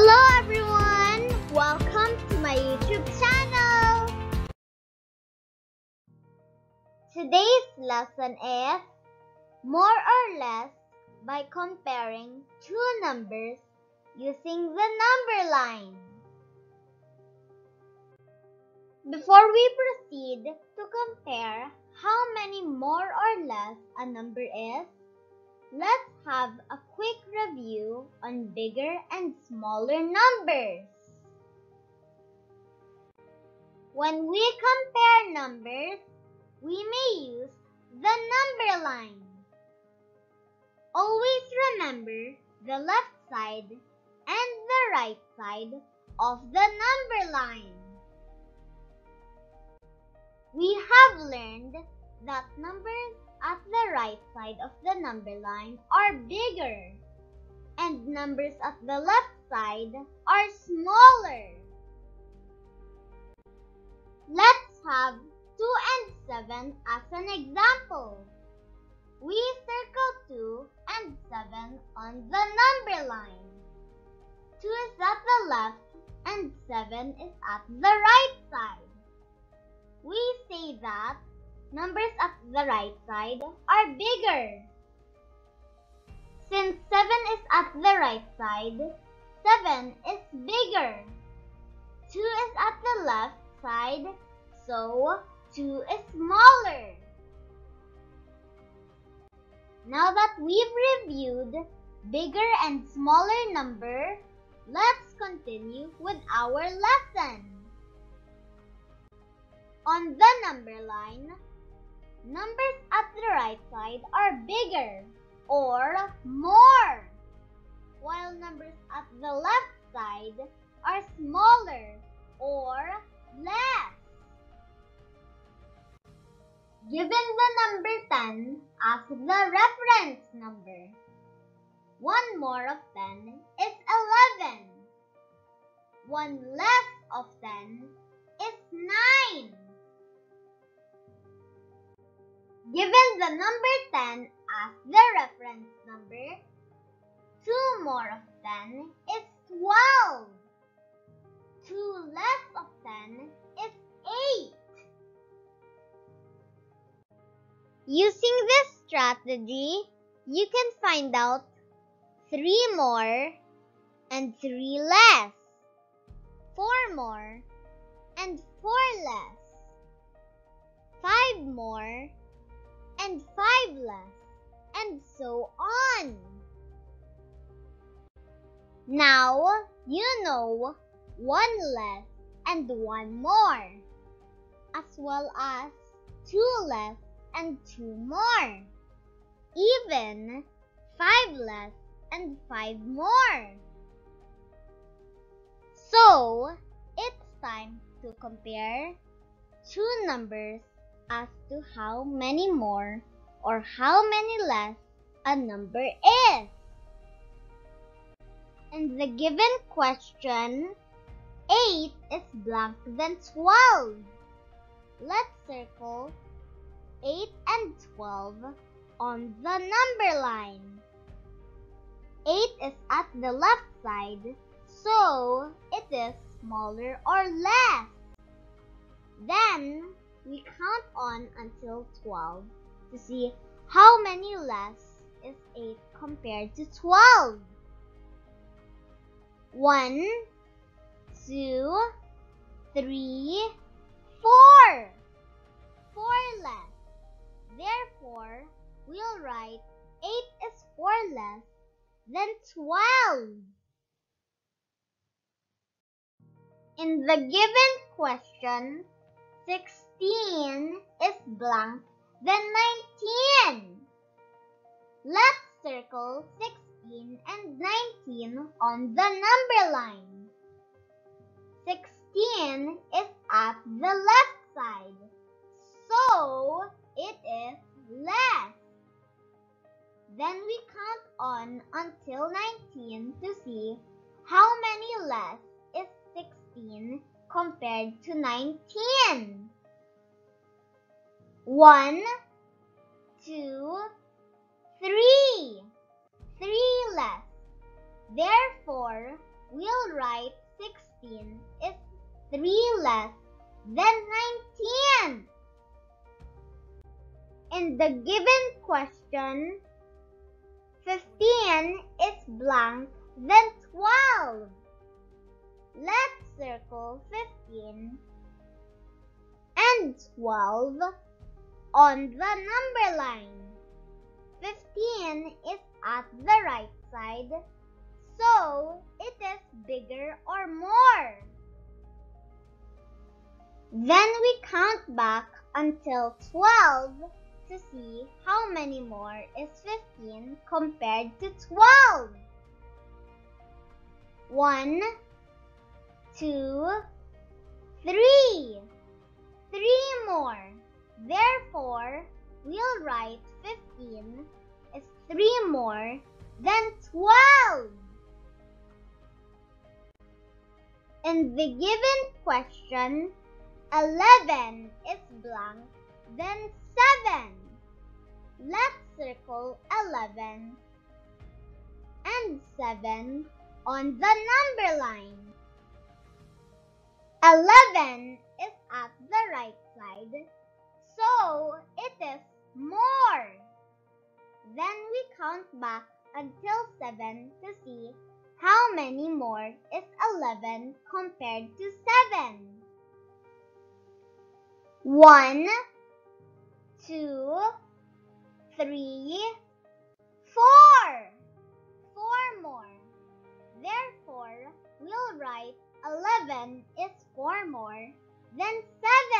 Hello everyone! Welcome to my YouTube channel! Today's lesson is More or Less by comparing two numbers using the number line. Before we proceed to compare how many more or less a number is, let's have a quick review on bigger and smaller numbers. When we compare numbers, we may use the number line. Always remember the left side and the right side of the number line. We have learned that numbers at the right side of the number line are bigger and numbers at the left side are smaller. Let's have 2 and 7 as an example. We circle 2 and 7 on the number line. 2 is at the left and 7 is at the right side. We say that numbers at the right side are bigger. Since 7 is at the right side, 7 is bigger. 2 is at the left side, so 2 is smaller. Now that we've reviewed bigger and smaller number, let's continue with our lesson. On the number line, numbers at the right side are bigger or more, while numbers at the left side are smaller or less. Given the number 10 as the reference number, 1 more of 10 is 11. 1 less of 10 is 9. Given the number 10 as the reference number, 2 more of 10 is 12. 2 less of 10 is 8. Using this strategy, you can find out 3 more and 3 less, 4 more and 4 less, 5 more and 5 less, and so on. Now, you know 1 less and 1 more, as well as 2 less and 2 more, even 5 less and 5 more. So, it's time to compare two numbers as to how many more or how many less a number is. In the given question, 8 is blank than 12. Let's circle 8 and 12 on the number line. 8 is at the left side, so it is smaller or less. Then we count on until 12 to see how many less is 8 compared to 12. 1, 2, 3, 4. 4 less. Therefore, we'll write 8 is 4 less than 12. In the given question, 16 is blank then 19. Let's circle 16 and 19 on the number line. 16 is at the left side, so it is less. Then we count on until 19 to see how many less is 16 compared to 19. 1, 2, 3. 3 less. Therefore, we'll write 16 is 3 less than 19. In the given question, 15 is blank, than 12. Let's circle 15 and 12 on the number line. 15 is at the right side, so it is bigger or more. Then we count back until 12 to see how many more is 15 compared to 12. 1, 2, 3. 3 more. Therefore, we'll write 15 is 3 more than 12. In the given question, 11 is blank, then 7. Let's circle 11 and 7 on the number line. 11 is at the right side, so it is more. Then we count back until 7 to see how many more is 11 compared to 7. 1, 2, 3, 4. 4 more. Therefore, we'll write 11 is 4 more than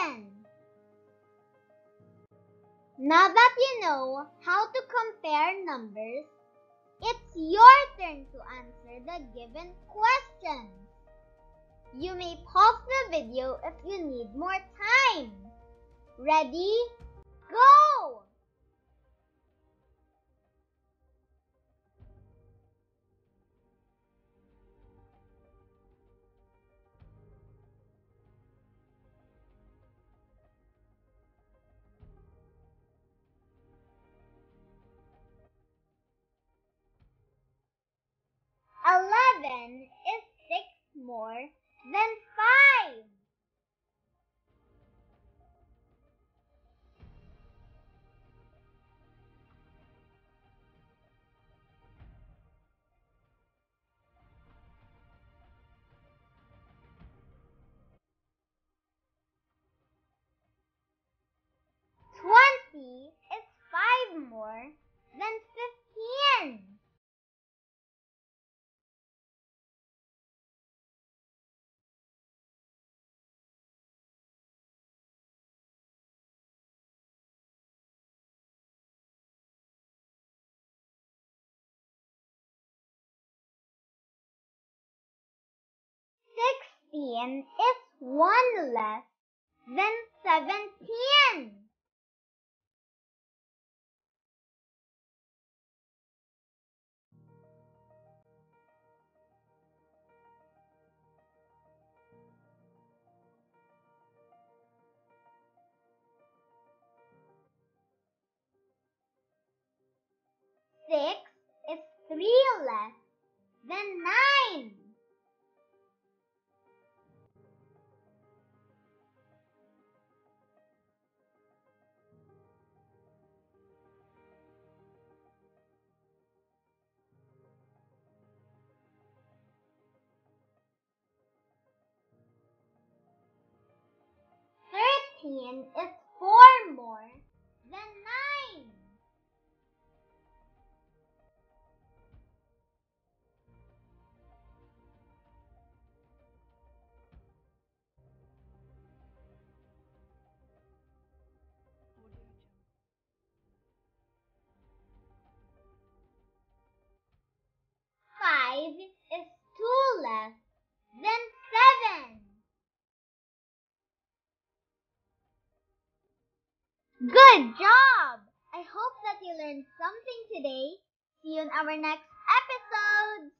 7. Now that you know how to compare numbers, it's your turn to answer the given questions. You may pause the video if you need more time. Ready? Go! Eleven is six more than five. Twenty is five more Sixteen is one less than seventeen. Six is three less than nine. Thirteen is four more than Good job! I hope that you learned something today. See you in our next episode.